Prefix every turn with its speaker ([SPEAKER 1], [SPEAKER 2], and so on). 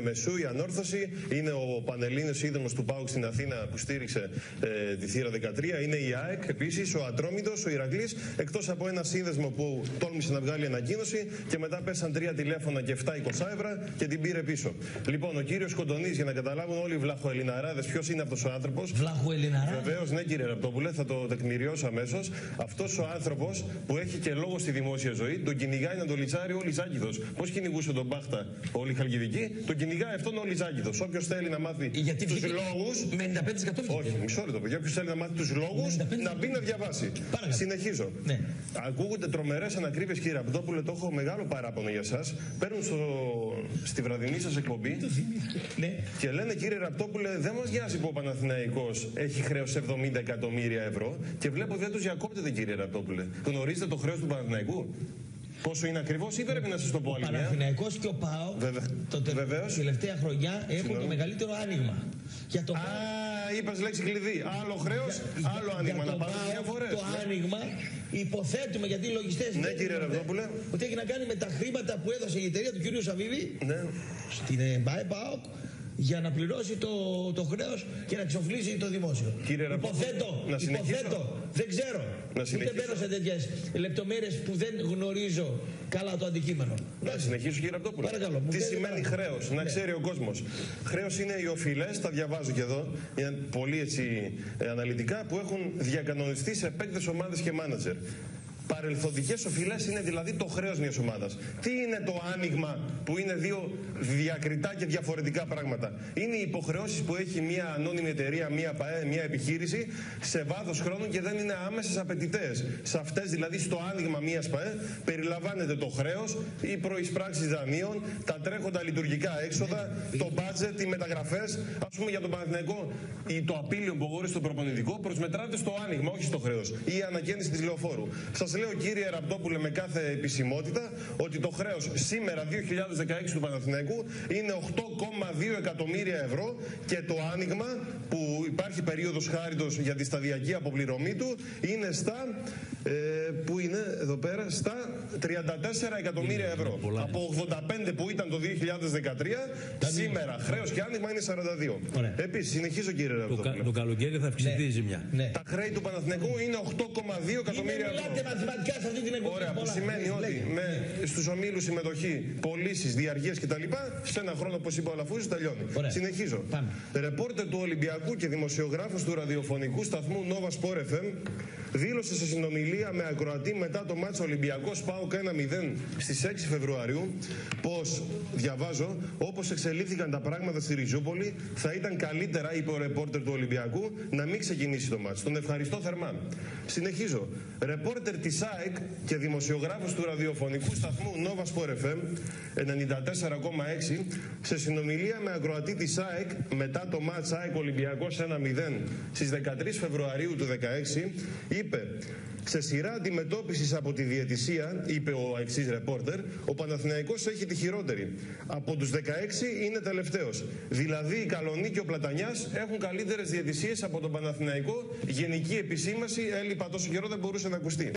[SPEAKER 1] Μεσού, η ανόρθωση είναι ο Πανελλήνιος Σύνδρομος του ΠΑΟΚ στην Αθήνα που στήριξε ε, τη θύρα 13. Είναι η ΑΕΚ, επίσης ο Ατρόμητος, ο Ηρακλής, εκτός από ένα σύνδεσμο που τόλμησε να βγάλει ανακοίνωση και μετά πέσαν τρία τηλέφωνα και 7-20 ευρώ και την πήρε πίσω. Λοιπόν, ο κύριος Κοντονής, για να καταλάβουν όλοι οι βλαχοελληναράδες ποιος είναι αυτός ο άνθρωπος.
[SPEAKER 2] Βλαχοελληναράδες;
[SPEAKER 1] Βεβαίως, ναι, κύριε Ραπτόπουλε, θα το τεκμηριώσω αμέσως. Αυτός ο άνθρωπος που έχει και λόγο στη δημόσια ζωή, τον κυνηγάει να τον λιτσάρει ο Λιζάκηδο. Πώς κυνηγούσε τον Μπάχτα όλοι οι Χαλκιδικοί, τον κυνηγάει αυτόν ο Λιζάκηδο. Όποιος θέλει να μάθει
[SPEAKER 2] Γιατί
[SPEAKER 1] τους
[SPEAKER 2] βγήκε-
[SPEAKER 1] λόγου.
[SPEAKER 2] Με 95% βγήκε.
[SPEAKER 1] Όχι, μισό λεπτό, παιδιά. Όποιος θέλει να μάθει τους λόγους,
[SPEAKER 2] 95.
[SPEAKER 1] να μπει να διαβάσει.
[SPEAKER 2] Παρακαλώ.
[SPEAKER 1] Συνεχίζω.
[SPEAKER 2] Ναι.
[SPEAKER 1] Ακούγονται τρομερές ανακρίβειες, κύριε Ραπτόπουλε, το έχω μεγάλο παράπονο για εσά. Παίρνουν στο... στη βραδινή σας εκπομπή
[SPEAKER 2] Ναι.
[SPEAKER 1] και λένε κύριε Ραπτόπουλε, δεν μας νοιάζει που ο Παναθηναϊκός έχει χρέος 70 εκατομμύρια ευρώ και βλέπω δεν τους διακόπτεται κύριε Ραπτόπουλε. Γνωρίζετε το χρέος του Παναθηναϊκού; Πόσο είναι ακριβώς ή πρέπει να σας το πω άλλη μια.
[SPEAKER 2] Παναθηναϊκός και ο ΠΑΟ
[SPEAKER 1] Βέβαια.
[SPEAKER 2] το τε-
[SPEAKER 1] Βεβαίως.
[SPEAKER 2] τελευταία χρονιά έχουν το
[SPEAKER 1] Συγγνώμη.
[SPEAKER 2] μεγαλύτερο άνοιγμα. Για το
[SPEAKER 1] Α, είπες λέξη κλειδί. Άλλο χρέος, άλλο άνοιγμα.
[SPEAKER 2] για
[SPEAKER 1] Να
[SPEAKER 2] το
[SPEAKER 1] πάρουμε
[SPEAKER 2] ΠΑΟ,
[SPEAKER 1] διαφορέ.
[SPEAKER 2] Το άνοιγμα υποθέτουμε γιατί οι λογιστές.
[SPEAKER 1] Ναι, κύριε Ραπτόπουλε.
[SPEAKER 2] Ότι έχει να κάνει με τα χρήματα που έδωσε η εταιρεία του κ. Σαββίδη
[SPEAKER 1] Ναι.
[SPEAKER 2] στην ΕΜΠΑΕ ΠΑΟΚ για να πληρώσει το, το χρέος και να εξοφλήσει το δημόσιο.
[SPEAKER 1] Κύριε Ραπτόπουλε,
[SPEAKER 2] υποθέτω,
[SPEAKER 1] να συνεχίσω.
[SPEAKER 2] υποθέτω, δεν ξέρω.
[SPEAKER 1] Να
[SPEAKER 2] Ούτε
[SPEAKER 1] συνεχίσω.
[SPEAKER 2] μπαίνω σε τέτοιες λεπτομέρειες που δεν γνωρίζω καλά το αντικείμενο.
[SPEAKER 1] Να συνεχίσω κύριε Ραπτόπουλε.
[SPEAKER 2] Παρακαλώ, μου
[SPEAKER 1] Τι
[SPEAKER 2] θέλετε
[SPEAKER 1] σημαίνει
[SPEAKER 2] παρακαλώ.
[SPEAKER 1] χρέος, να
[SPEAKER 2] Ναι.
[SPEAKER 1] ξέρει ο κόσμος. Χρέος είναι οι οφειλές, τα διαβάζω και εδώ, είναι πολύ έτσι ε, αναλυτικά, που έχουν διακανονιστεί σε παίκτε, ομάδες και μάνατζερ. Παρελθοντικές οφειλές είναι δηλαδή το χρέος μιας ομάδας. Τι είναι το άνοιγμα που είναι δύο διακριτά και διαφορετικά πράγματα; Είναι οι υποχρεώσεις που έχει μια ανώνυμη εταιρεία, μια ΠαΕ, μια επιχείρηση σε βάθος χρόνου και δεν είναι άμεσες απαιτητές. Σε αυτές δηλαδή στο άνοιγμα μιας ΠαΕ περιλαμβάνεται το χρέος, οι προεισπράξεις δανείων, τα τρέχοντα λειτουργικά έξοδα, το μπάτζετ, οι μεταγραφές. Α πούμε για τον Παναθηναϊκό, ή το απείλιο που αγόρισε στο προπονητικό προσμετράται στο άνοιγμα, όχι στο χρέος. Ή η ανακαίνιση της λεωφόρου. Σας λέω κύριε Ραπτόπουλε με κάθε επισημότητα ότι το χρέος σήμερα 2016 του Παναθηναϊκού είναι 8,2 εκατομμύρια ευρώ και το άνοιγμα που υπάρχει περίοδος χάριτος για τη σταδιακή αποπληρωμή του είναι στα. Ε, που είναι; Εδώ πέρα στα 34 εκατομμύρια ευρώ. Από 85 που ήταν το 2013, σήμερα χρέος και άνοιγμα είναι 42.
[SPEAKER 2] Ωραία.
[SPEAKER 1] Επίσης, συνεχίζω κύριε
[SPEAKER 3] Το, κα-
[SPEAKER 1] Ραπτόπουλε.
[SPEAKER 3] το καλοκαίρι θα αυξηθεί η ζημιά.
[SPEAKER 2] Ναι.
[SPEAKER 1] Τα χρέη του Παναθηναϊκού είναι 8,2
[SPEAKER 2] Μην
[SPEAKER 1] εκατομμύρια ευρώ.
[SPEAKER 2] μιλάτε μαθηματικά σε αυτή την εκπομπή.
[SPEAKER 1] Ωραία, που
[SPEAKER 2] πολλά.
[SPEAKER 1] σημαίνει
[SPEAKER 2] Ναι,
[SPEAKER 1] ότι
[SPEAKER 2] λέγε.
[SPEAKER 1] με, στους ομίλους συμμετοχή, πωλήσεις, διαργίες κτλ. σε ένα χρόνο, όπως είπε ο Αλαφούζης, τελειώνει.
[SPEAKER 2] Ωραία.
[SPEAKER 1] Συνεχίζω.
[SPEAKER 2] Πάμε.
[SPEAKER 1] Ρεπόρτερ του Ολυμπιακού και δημοσιογράφος του ραδιοφωνικού σταθμού Nova Sport FM δήλωσε σε συνομιλία με ακροατή μετά το μάτσο Ολυμπιακός ΠΑΟΚ 1-0 στις 6 Φεβρουαρίου πως, διαβάζω, όπως εξελίχθηκαν τα πράγματα στη Ριζούπολη θα ήταν καλύτερα, είπε ο ρεπόρτερ του Ολυμπιακού, να μην ξεκινήσει το μάτσο. Τον ευχαριστώ θερμά. Συνεχίζω. Ρεπόρτερ της ΑΕΚ και δημοσιογράφος του ραδιοφωνικού σταθμού Nova Sport FM 94,6 σε συνομιλία με ακροατή της ΑΕΚ μετά το μάτς ΑΕΚ Ολυμπιακός 1-0 στις 13 Φεβρουαρίου του 2016 είπε σε σειρά αντιμετώπισης από τη διαιτησία, είπε ο εξή ρεπόρτερ, ο Παναθηναϊκός έχει τη χειρότερη. Από τους 16 είναι τελευταίος. Δηλαδή η Καλονή και ο Πλατανιάς έχουν καλύτερες διαιτησίες από τον Παναθηναϊκό. Γενική επισήμαση έλειπα τόσο καιρό δεν μπορούσε να ακουστεί.